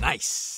nice.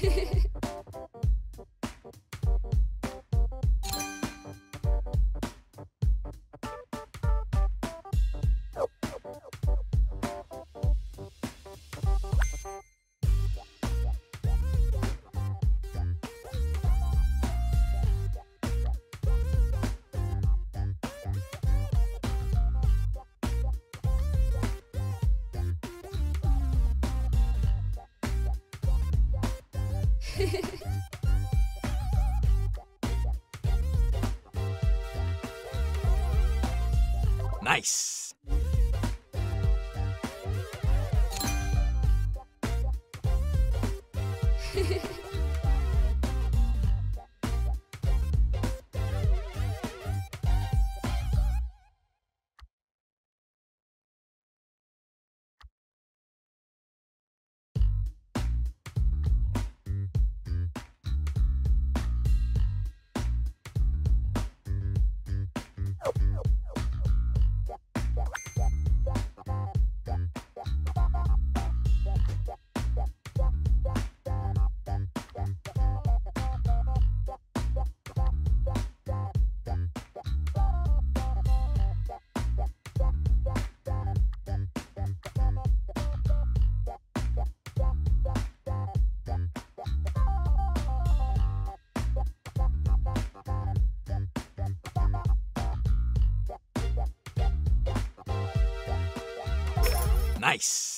Hehehe nice. Nice.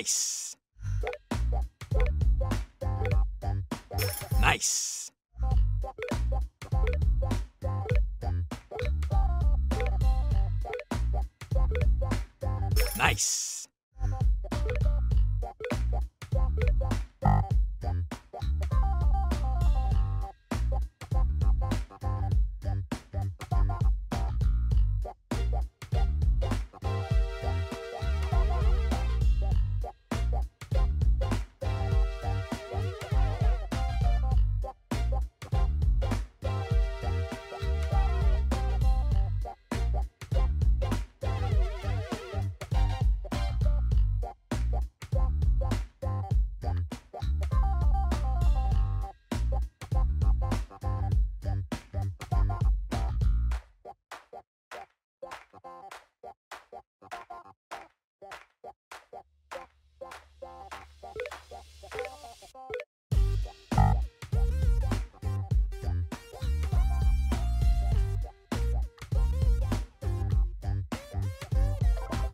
Nice. Nice. Nice.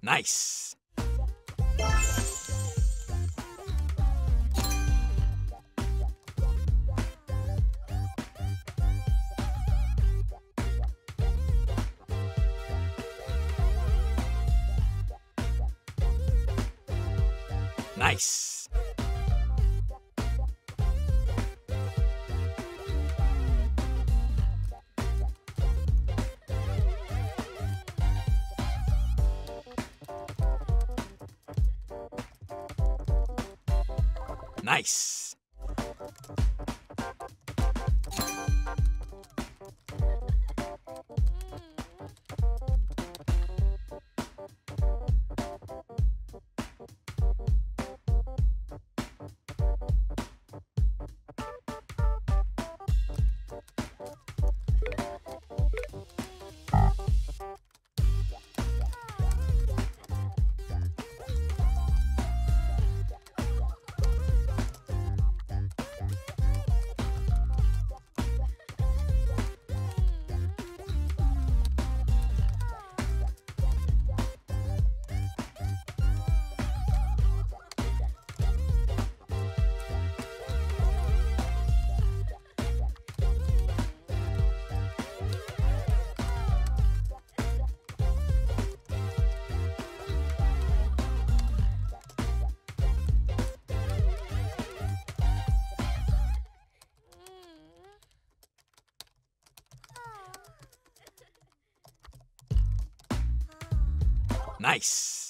Nice. Nice. Nice. Nice.